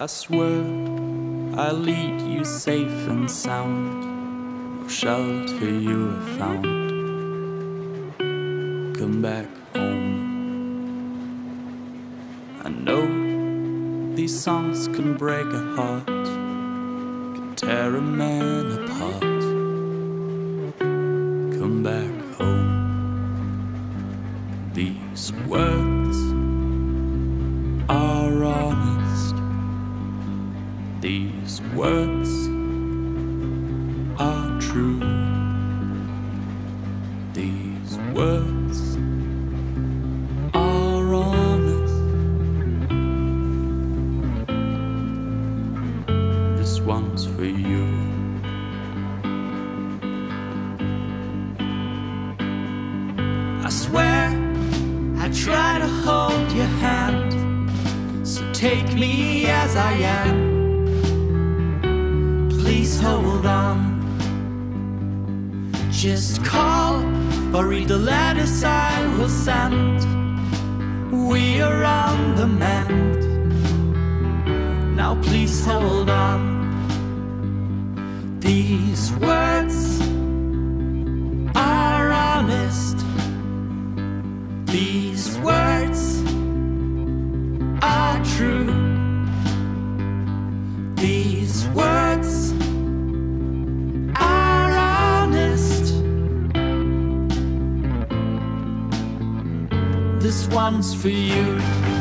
I swear I'll lead you safe and sound. No shelter you have found. Come back home. I know these songs can break a heart, can tear a man apart. Come back home. These words These words are true. These words are honest. This one's for you. I swear I try to hold your hand. So take me as I am. Please hold on. Just call or read the letters I will send. We are on the mend. Now please hold on. These words are honest. These words are true. These words This one's for you.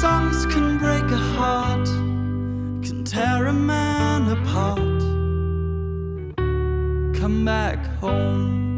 Songs can break a heart, can tear a man apart come back home.